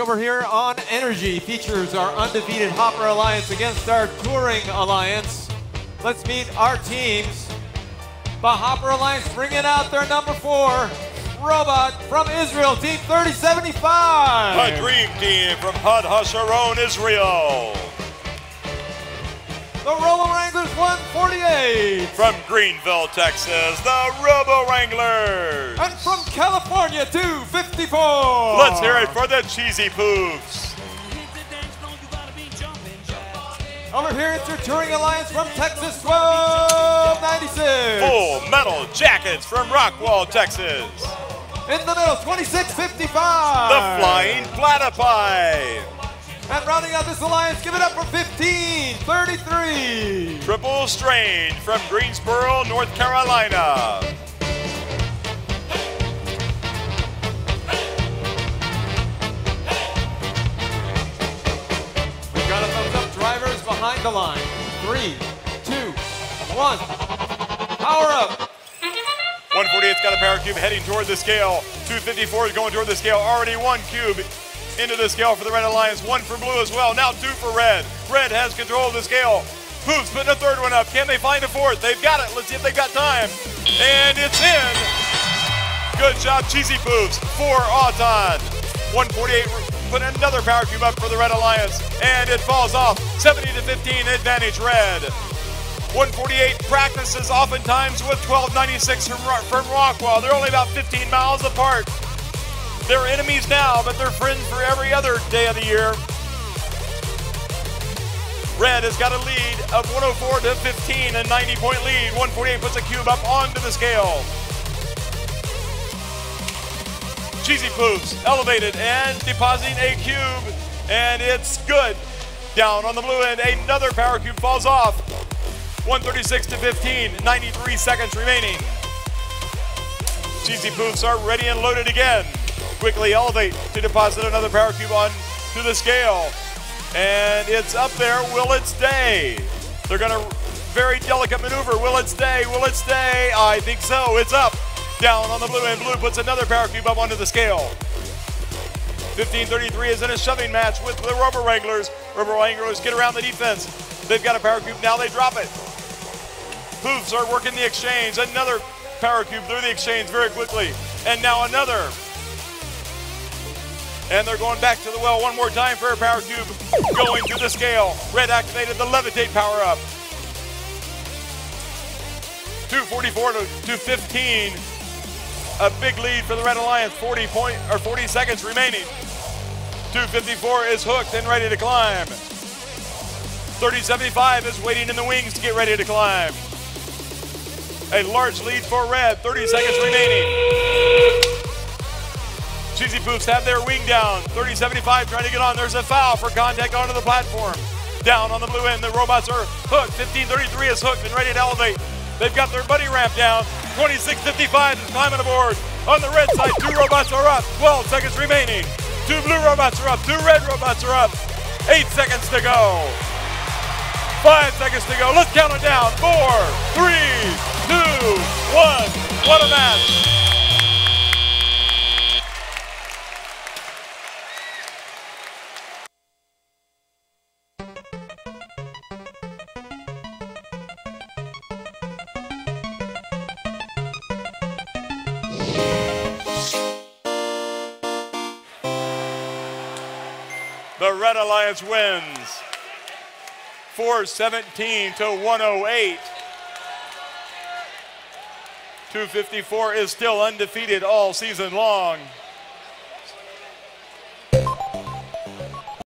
over here on Energy features our undefeated Hopper Alliance against our Turing Alliance. Let's meet our teams. The Hopper Alliance bringing out their number four robot from Israel, Team 3075. The Dream Team from Hod Hasharon, Israel. The Robowranglers 148. From Greenville, Texas, the Robowranglers. And from California, 254. Let's hear it for the Cheesy Poofs. Over here, it's your Turing Alliance from Texas, 1296. Full Metal Jackets from Rockwall, Texas. In the middle, 2655. The Flying Platypi. And rounding out this alliance, give it up for 1533. Triple Strange from Greensboro, North Carolina. We've got a thumbs up drivers behind the line. Three, two, one. Power up. 148's got a power cube heading toward the scale. 254 is going toward the scale. Already one cube into the scale for the Red Alliance. One for blue as well. Now two for red. Red has control of the scale. Poofs putting a third one up. Can they find a fourth? They've got it. Let's see if they've got time. And it's in. Good job, Cheesy Poofs. For Auton. 148 put another power cube up for the Red Alliance. And it falls off. 70 to 15 advantage red. 148 practices oftentimes with 1296 from, from Rockwall. They're only about 15 miles apart. They're enemies now, but they're friends for every other day of the year. Red has got a lead of 104 to 15, a 90 point lead. 148 puts a cube up onto the scale. Cheesy Poofs elevated and depositing a cube, and it's good. Down on the blue end, another power cube falls off. 136 to 15, 93 seconds remaining. Cheesy Poofs are ready and loaded again. Quickly elevate to deposit another power cube on to the scale. And it's up there. Will it stay? They're going to very delicate maneuver. Will it stay? Will it stay? I think so. It's up. Down on the blue and Blue puts another power cube up onto the scale. 1533 is in a shoving match with the Robowranglers. Rubber Wranglers get around the defense. They've got a power cube. Now they drop it. Poofs are working the exchange. Another power cube through the exchange very quickly. And now another. And they're going back to the well one more time for a power cube. Going to the scale. Red activated the levitate power up. 244 to 215. A big lead for the Red Alliance. 40 point or 40 seconds remaining. 254 is hooked and ready to climb. 3075 is waiting in the wings to get ready to climb. A large lead for red, 30 seconds remaining. Cheesy Poofs have their wing down. 3075 trying to get on. There's a foul for contact onto the platform. Down on the blue end, the robots are hooked. 1533 is hooked and ready to elevate. They've got their buddy ramp down. 2655 is climbing aboard. On the red side, two robots are up. 12 seconds remaining. Two blue robots are up. Two red robots are up. Eight seconds to go. Five seconds to go. Let's count it down. Four, three, two, one. What a match. The Red Alliance wins 417 to 108. 254 is still undefeated all season long.